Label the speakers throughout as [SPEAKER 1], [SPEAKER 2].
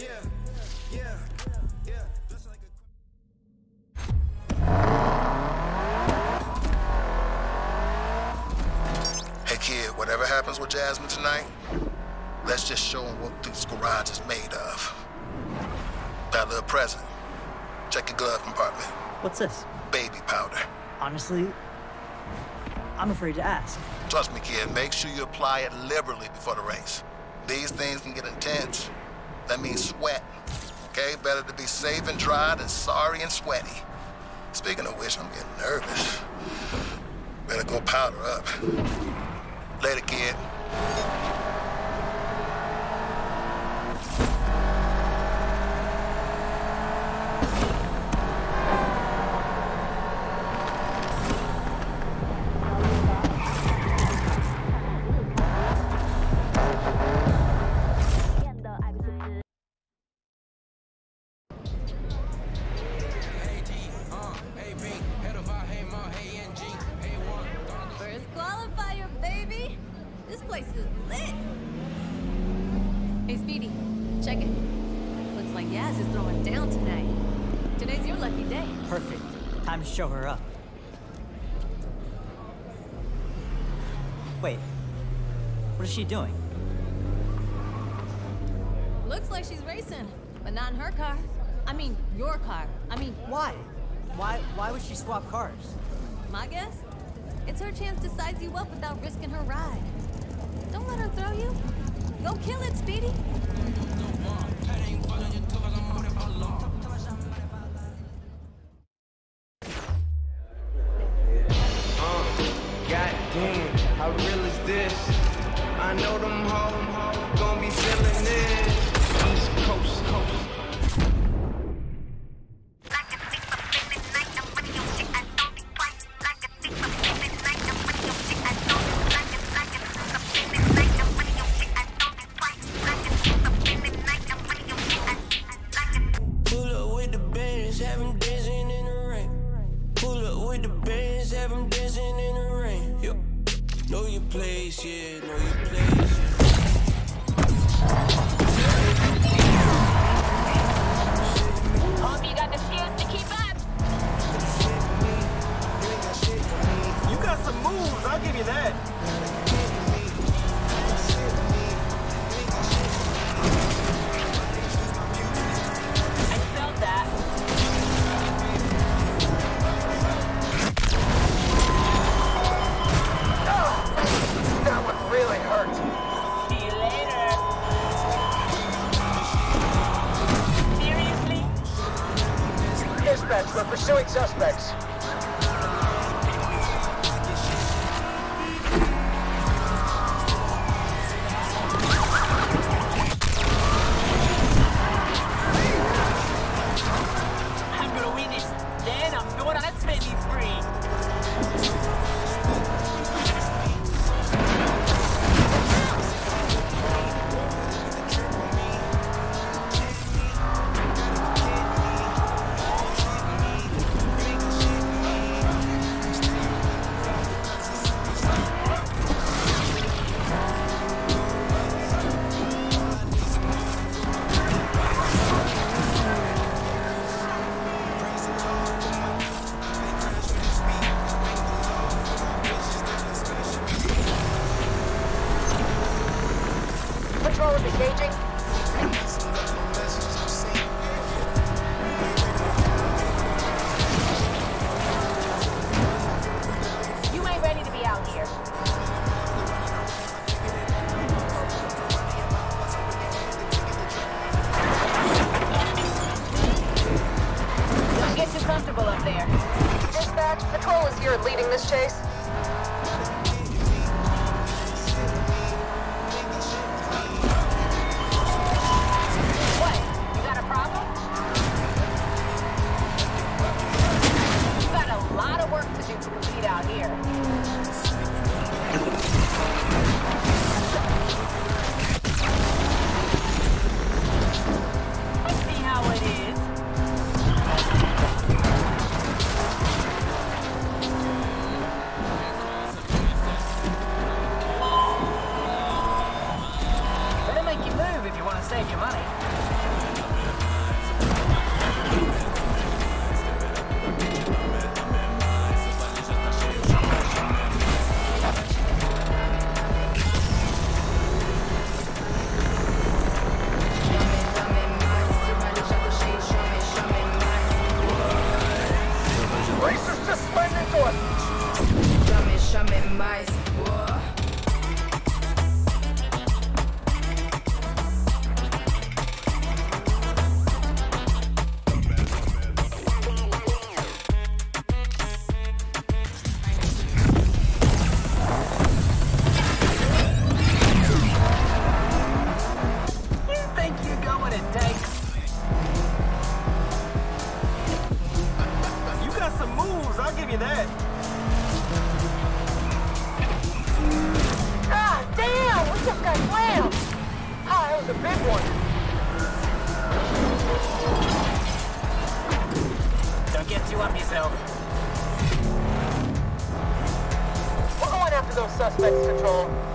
[SPEAKER 1] Hey kid, whatever happens with Jasmine tonight, let's just show him what this garage is made of. Got a little present. Check your glove compartment.
[SPEAKER 2] What's this?
[SPEAKER 1] Baby powder.
[SPEAKER 2] Honestly, I'm afraid to ask.
[SPEAKER 1] Trust me, kid, make sure you apply it liberally before the race. These things can get intense. That means sweat. Okay? Better to be safe and dry than sorry and sweaty. Speaking of which, I'm getting nervous. Better go powder up. Later, kid.
[SPEAKER 3] Hey, Speedy, check it. Looks like Yaz is throwing down tonight. Today's your lucky day.
[SPEAKER 2] Perfect. Time to show her up. Wait. What is she doing?
[SPEAKER 3] Looks like she's racing, but not in her car. I mean, your car. I mean,
[SPEAKER 2] Why? Why why would she swap cars?
[SPEAKER 3] my guess? It's her chance to size you up without risking her ride. Don't let her throw you. Go kill it, Speedy.
[SPEAKER 4] Pursuing suspects.
[SPEAKER 3] Make you
[SPEAKER 5] money. moves, I'll give you that. God damn,
[SPEAKER 6] we just got slammed. Ah, that was a
[SPEAKER 5] big one.
[SPEAKER 6] Don't get too up yourself.
[SPEAKER 5] We're going after those suspects, Control.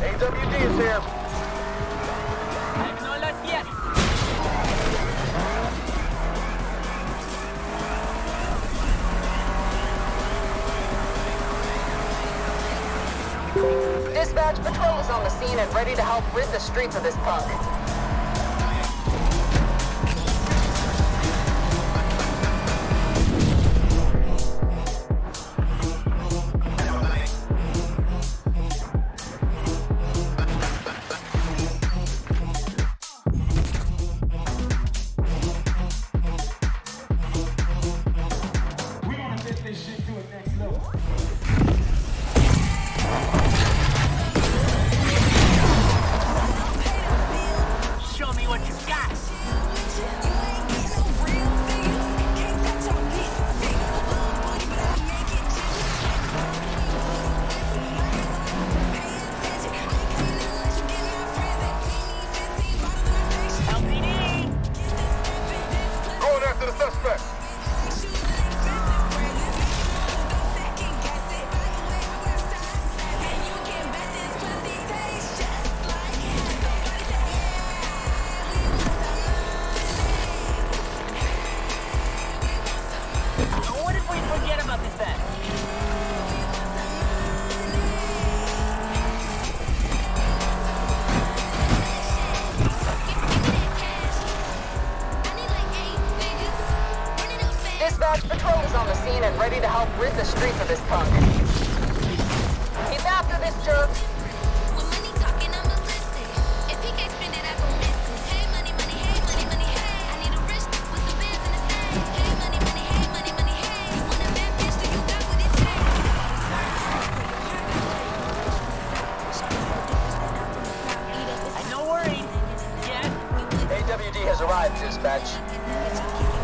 [SPEAKER 5] AWD is here.
[SPEAKER 6] I've no luck yet.
[SPEAKER 7] Dispatch, patrol is on the scene and ready to help rid the streets of this punk. Rid the streets of this punk. He's after this jerk.
[SPEAKER 6] No worries. Yes.
[SPEAKER 5] AWD has arrived, dispatch.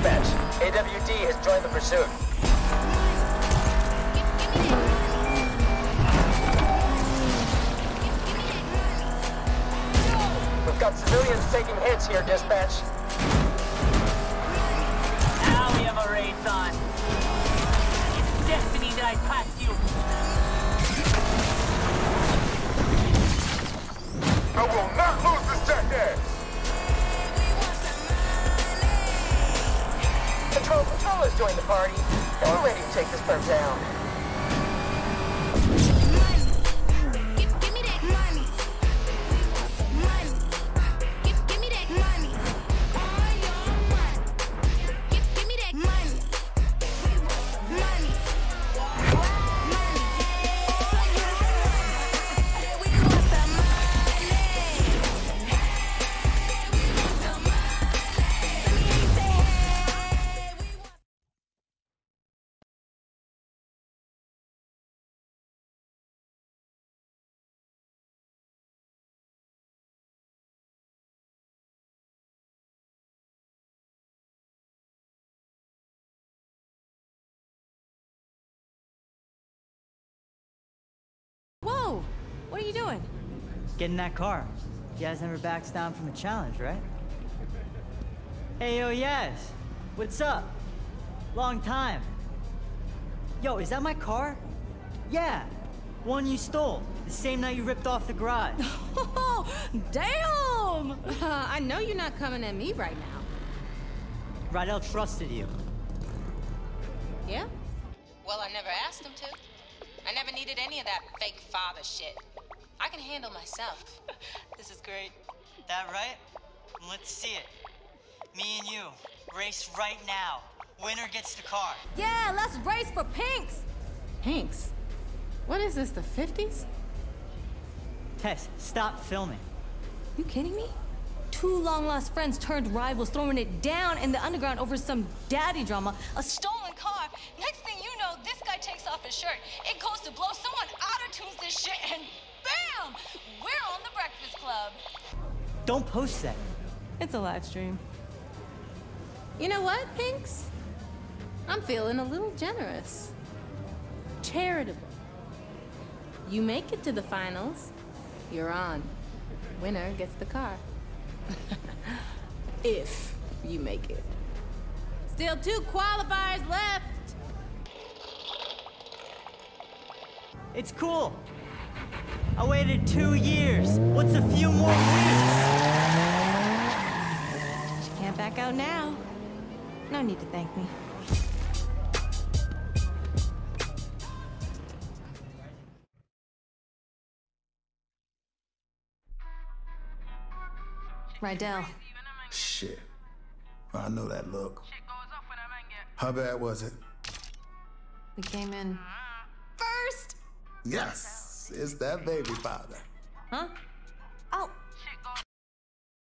[SPEAKER 5] Dispatch, AWD has joined the pursuit. We've got civilians taking hits here, dispatch.
[SPEAKER 6] Now we have a race on. It's destiny that I passed you.
[SPEAKER 5] I will not lose this jackass!
[SPEAKER 7] Patrol, patrol has joined the party. We're ready to take this perp down. You doing?
[SPEAKER 2] Get in that car. Yaz never backs down from a challenge, right? Hey, yo, Yaz. What's up? Long time. Yo, is that my car? Yeah. One you stole. The same night you ripped off the garage.
[SPEAKER 7] Oh, damn! Uh, I know you're not coming at me right now.
[SPEAKER 2] Rydell trusted you.
[SPEAKER 7] Yeah?
[SPEAKER 8] Well, I never asked him to. I never needed any of that fake father shit. I can handle myself. This is great.
[SPEAKER 2] That right? Let's see it. Me and you. Race right now. Winner gets the car.
[SPEAKER 7] Yeah, let's race for Pinks! Pinks? What is this, the 50s?
[SPEAKER 2] Tess, stop filming.
[SPEAKER 7] You kidding me? Two long lost friends turned rivals throwing it down in the underground over some daddy drama. A stolen car. Next thing you know, this guy takes off his shirt. It goes to blow. Someone auto-tunes this shit and bam! We're on the Breakfast Club.
[SPEAKER 2] Don't post that.
[SPEAKER 7] It's a live stream. You know what, Pinks? I'm feeling a little generous. Charitable. You make it to the finals, you're on. Winner gets the car. if you make it. Still two qualifiers left.
[SPEAKER 2] It's cool. I waited two years. What's a few more weeks?
[SPEAKER 7] She can't back out now. No need to thank me. Rydell,
[SPEAKER 1] Shit. I know that look. How bad was it?
[SPEAKER 7] we came in first.
[SPEAKER 1] Yes, it's that baby father.
[SPEAKER 7] Huh?